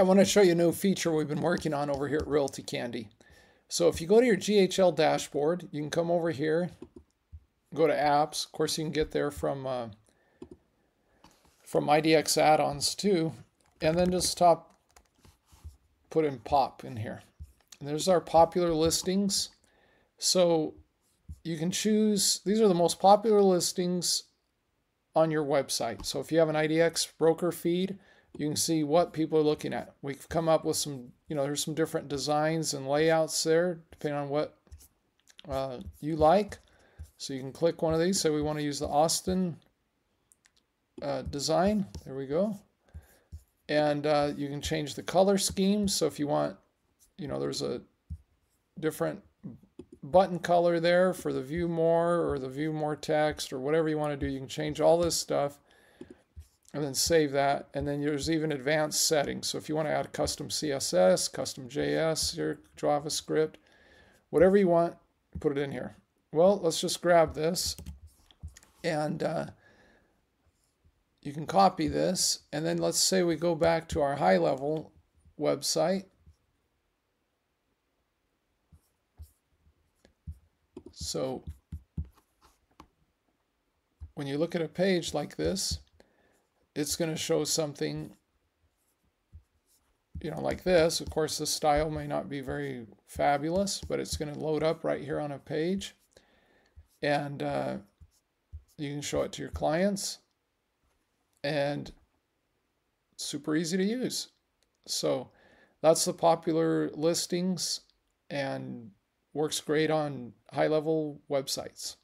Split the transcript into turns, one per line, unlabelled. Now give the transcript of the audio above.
I want to show you a new feature we've been working on over here at RealtyCandy. So if you go to your GHL dashboard, you can come over here, go to apps. Of course, you can get there from uh, from IDX add-ons too, and then just top put in pop in here. And there's our popular listings. So you can choose, these are the most popular listings on your website. So if you have an IDX broker feed, you can see what people are looking at. We've come up with some, you know, there's some different designs and layouts there, depending on what uh, you like. So you can click one of these. Say we want to use the Austin uh, design. There we go. And uh, you can change the color scheme. So if you want, you know, there's a different button color there for the view more or the view more text or whatever you want to do. You can change all this stuff and then save that. And then there's even advanced settings. So if you want to add custom CSS, custom JS, your JavaScript, whatever you want, put it in here. Well, let's just grab this and uh, you can copy this. And then let's say we go back to our HighLevel website So when you look at a page like this, it's going to show something, you know, like this. Of course, the style may not be very fabulous, but it's going to load up right here on a page. And uh, you can show it to your clients. And super easy to use. So that's the popular listings. And works great on HighLevel websites.